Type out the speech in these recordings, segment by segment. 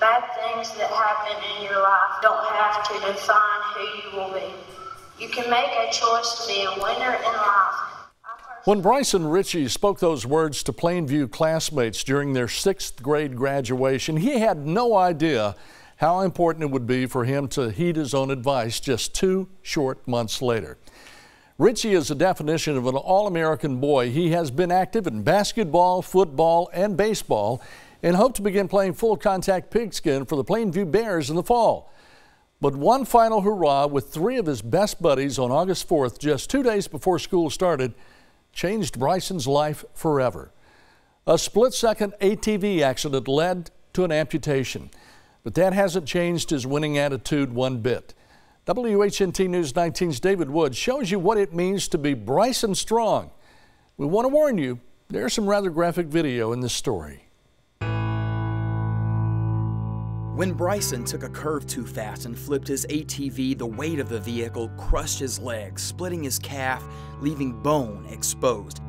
Bad things that happen in your life don't have to define who you will be. You can make a choice to be a winner in life. When Bryson Ritchie spoke those words to Plainview classmates during their sixth grade graduation, he had no idea how important it would be for him to heed his own advice just two short months later. Ritchie is the definition of an All American boy. He has been active in basketball, football, and baseball and hoped to begin playing full contact pigskin for the Plainview Bears in the fall. But one final hurrah with three of his best buddies on August 4th, just two days before school started, changed Bryson's life forever. A split second ATV accident led to an amputation, but that hasn't changed his winning attitude one bit. WHNT News 19's David Wood shows you what it means to be Bryson Strong. We want to warn you, there's some rather graphic video in this story. When Bryson took a curve too fast and flipped his ATV, the weight of the vehicle crushed his leg, splitting his calf, leaving bone exposed.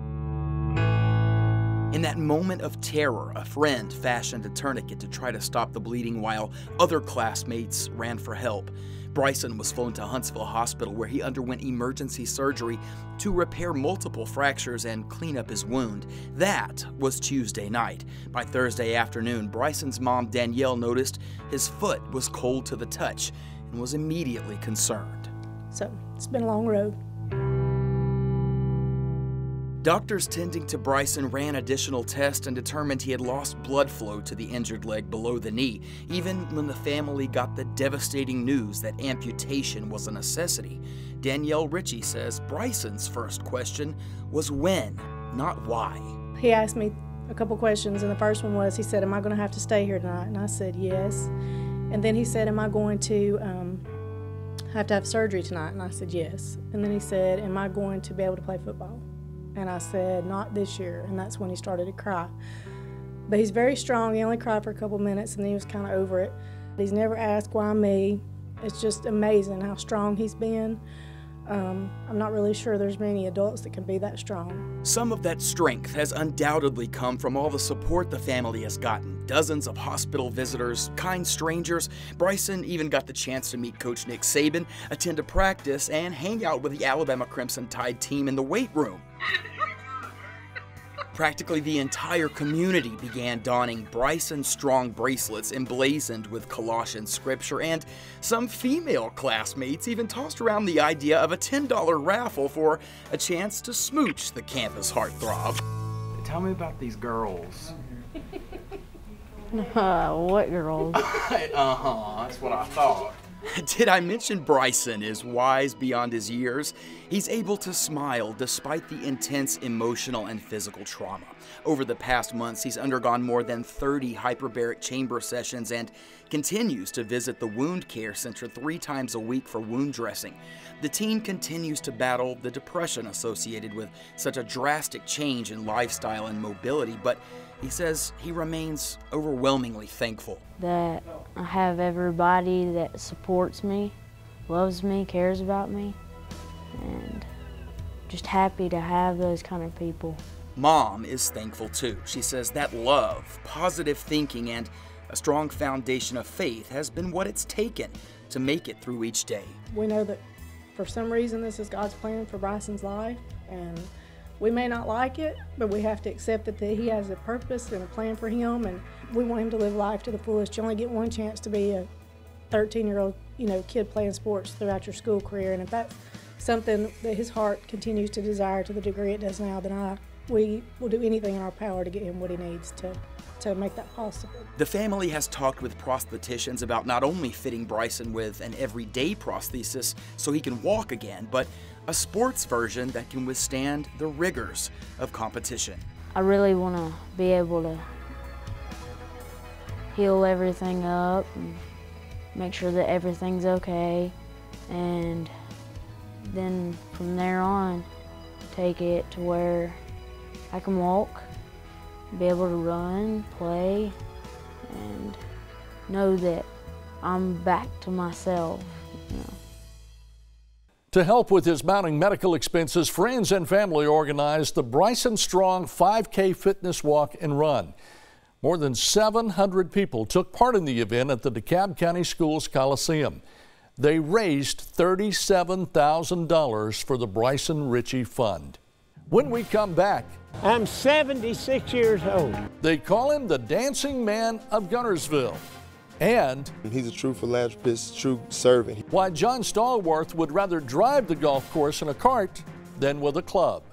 In that moment of terror, a friend fashioned a tourniquet to try to stop the bleeding while other classmates ran for help. Bryson was flown to Huntsville Hospital where he underwent emergency surgery to repair multiple fractures and clean up his wound. That was Tuesday night. By Thursday afternoon, Bryson's mom Danielle noticed his foot was cold to the touch and was immediately concerned. So it's been a long road. Doctors tending to Bryson ran additional tests and determined he had lost blood flow to the injured leg below the knee, even when the family got the devastating news that amputation was a necessity. Danielle Ritchie says Bryson's first question was when, not why. He asked me a couple questions, and the first one was, he said, Am I going to have to stay here tonight? And I said, Yes. And then he said, Am I going to um, have to have surgery tonight? And I said, Yes. And then he said, Am I going to be able to play football? And I said, Not this year. And that's when he started to cry. But he's very strong. He only cried for a couple minutes and then he was kind of over it. He's never asked why me. It's just amazing how strong he's been. Um, I'm not really sure there's many adults that can be that strong. Some of that strength has undoubtedly come from all the support the family has gotten. Dozens of hospital visitors, kind strangers. Bryson even got the chance to meet Coach Nick Saban, attend a practice, and hang out with the Alabama Crimson Tide team in the weight room. Practically the entire community began donning Bryson Strong bracelets emblazoned with Colossian scripture, and some female classmates even tossed around the idea of a $10 raffle for a chance to smooch the campus heartthrob. Tell me about these girls. Uh, what girls? uh-huh, that's what I thought. Did I mention Bryson is wise beyond his years? He's able to smile despite the intense emotional and physical trauma. Over the past months, he's undergone more than 30 hyperbaric chamber sessions and continues to visit the Wound Care Center three times a week for wound dressing. The teen continues to battle the depression associated with such a drastic change in lifestyle and mobility, but he says he remains overwhelmingly thankful. That I have everybody that supports me, loves me, cares about me, and just happy to have those kind of people. Mom is thankful too. She says that love, positive thinking, and a strong foundation of faith has been what it's taken to make it through each day. We know that for some reason this is God's plan for Bryson's life, and we may not like it, but we have to accept that He has a purpose and a plan for him, and we want him to live life to the fullest. You only get one chance to be a 13-year-old, you know, kid playing sports throughout your school career, and if that's something that his heart continues to desire to the degree it does now, then I we will do anything in our power to get him what he needs to to make that possible. The family has talked with prostheticians about not only fitting Bryson with an everyday prosthesis so he can walk again, but a sports version that can withstand the rigors of competition. I really want to be able to heal everything up and make sure that everything's okay and then from there on take it to where I can walk, be able to run, play, and know that I'm back to myself. You know. To help with his mounting medical expenses, friends and family organized the Bryson Strong 5K fitness walk and run. More than 700 people took part in the event at the DeKalb County Schools Coliseum. They raised $37,000 for the Bryson Ritchie Fund. When we come back, I'm 76 years old. they call him the Dancing Man of Guntersville. And He's a true philanthropist, true servant. why John Stallworth would rather drive the golf course in a cart than with a club.